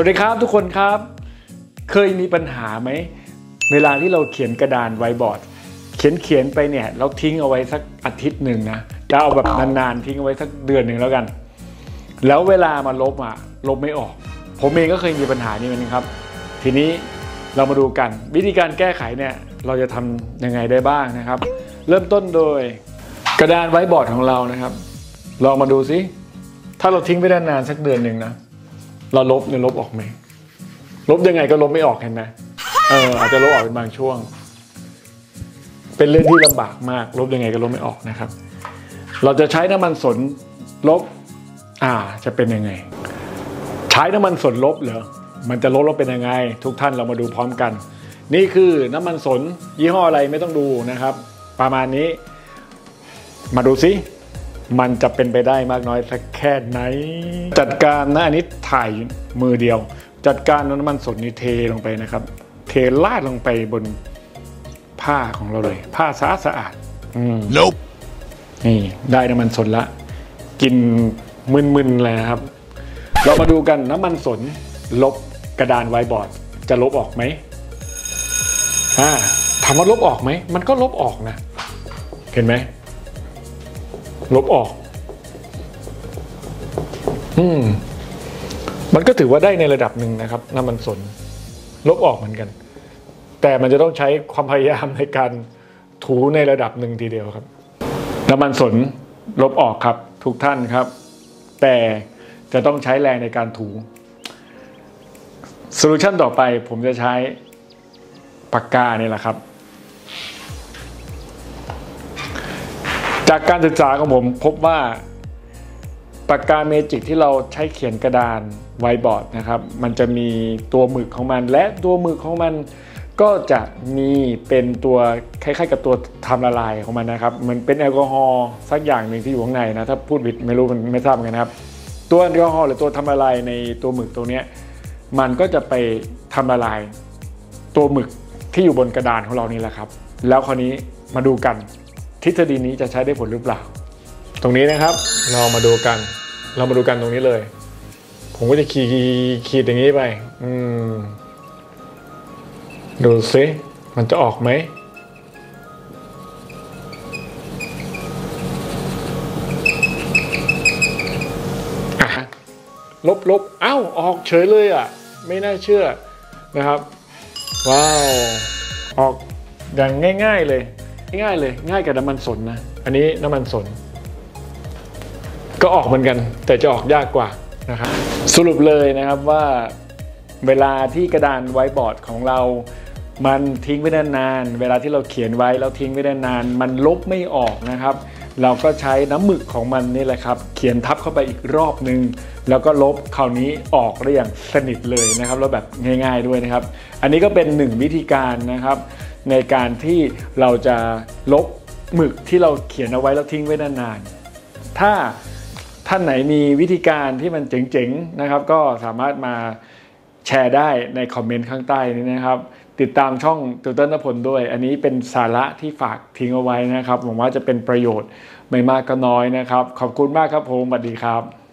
วัสดีครับทุกคนครับ เคยมีปัญหาไหม เวลาที่เราเขียนกระดานไวบอร์ด เขียนเขียนไปเนี่ยเราทิ้งเอาไว้สักอาทิตย์หนึ่งนะจะเอาแบบนานๆทิ้งเอาไว้สักเดือนหนึ่งแล้วกัน แล้วเวลามาลบอะลบไม่ออก ผมเองก็เคยมีปัญหานี้เหมือนกันครับ ทีนี้เรามาดูกัน วิธีการแก้ไขเนี่ยเราจะทำยังไงได้บ้างนะครับ เริ่มต้นโดยกระดานไวบอร์ดของเรานะครับ ลองมาดูซิถ้าเราทิ้งไปนานๆสักเดือนหนึ่งนะ เราลบเนี่ยลบออกไหมลบยังไงก็ลบไม่ออกเห็นไหมเอออาจจะลบออกเป็นบางช่วง เป็นเรื่องที่ลำบากมาก ลบยังไงก็ลบไม่ออกนะครับ เราจะใช้น้ำมันสนลบ อ่า จะเป็นยังไง ใช้น้ำมันสนลบเหรอมันจะลบแล้วเป็นยังไง ทุกท่านเรามาดูพร้อมกัน นี่คือน้ำมันสนยี่ห้ออะไรไม่ต้องดูนะครับ ประมาณนี้ มาดูซิ มันจะเป็นไปได้มากน้อยสักแค่ไหน จัดการนะอันนี้ถ่ายมือเดียว จัดการน้ำมันสนนี่เทลงไปนะครับ เทลาดลงไปบนผ้าของเราเลย ผ้าสะอาดสะอาดอืม Nope. นี่ได้น้ำมันสนละ กินมึนๆเลยนะครับ เรามาดูกันน้ำมันสนลบกระดานไวบอร์ด จะลบออกไหมอ่าถามว่าลบออกไหม มันก็ลบออกนะ เห็นไหม ลบออก อืม มันก็ถือว่าได้ในระดับหนึ่งนะครับ น้ำมันสน ลบออกเหมือนกัน แต่มันจะต้องใช้ความพยายามในการถูในระดับหนึ่งทีเดียวครับ น้ำมันสนลบออกครับ ทุกท่านครับ แต่จะต้องใช้แรงในการถู solution ต่อไปผมจะใช้ปากกาเนี่ยแหละครับ จากการศึกษาของผมพบว่าปากกาเมจิกที่เราใช้เขียนกระดานไวท์บอร์ดนะครับ มันจะมีตัวหมึกของมัน และตัวหมึกของมันก็จะมีเป็นตัวคล้ายๆ กับตัวทำละลายของมันนะครับเหมือนเป็นแอลกอฮอล์สักอย่างหนึ่งที่อยู่ข้างในนะถ้าพูดผิดไม่รู้มันไม่ทราบกันนะครับ ตัวแอลกอฮอล์หรือตัวทำละลายในตัวหมึกตัวนี้มันก็จะไปทำละลาย ตัวหมึกที่อยู่บนกระดานของเรานี่แหละครับ แล้วคราวนี้มาดูกัน ทฤษฎีนี้จะใช้ได้ผลหรือเปล่า ตรงนี้นะครับเรามาดูกัน เรามาดูกันตรงนี้เลย ผมก็จะขีดขีดอย่างนี้ไป อืม ดูซิมันจะออกไหมลบลบเอ้าออกเฉยเลยอะ ไม่น่าเชื่อนะครับ ว้าว ออกอย่างง่าย ๆเลย ง่ายๆเลย ง่ายกับน้ำมันสนนะ อันนี้น้ำมันสน ก็ออกเหมือนกัน แต่จะออกยากกว่านะครับสรุปเลยนะครับว่าเวลาที่กระดานไวบอร์ดของเรา มันทิ้งไว้นานๆเวลาที่เราเขียนไว้แล้วทิ้งไว้นานๆมันลบไม่ออกนะครับ เราก็ใช้น้ำหมึกของมันนี่แหละครับ เขียนทับเข้าไปอีกรอบนึง แล้วก็ลบคราวนี้ออกได้อย่างสนิทเลยนะครับแล้วแบบง่าย ๆด้วยนะครับ อันนี้ก็เป็นหนึ่งวิธีการนะครับ ในการที่เราจะลบหมึกที่เราเขียนเอาไว้แล้วทิ้งไว้นานๆ ถ้าท่านไหนมีวิธีการที่มันเจ๋งๆนะครับ ก็สามารถมาแชร์ได้ในคอมเมนต์ข้างใต้นี้นะครับ ติดตามช่องตุเติ้ลนพลด้วย อันนี้เป็นสาระที่ฝากทิ้งเอาไว้นะครับหวังว่าจะเป็นประโยชน์ไม่มากก็น้อยนะครับ ขอบคุณมากครับผมสวัสดีครับ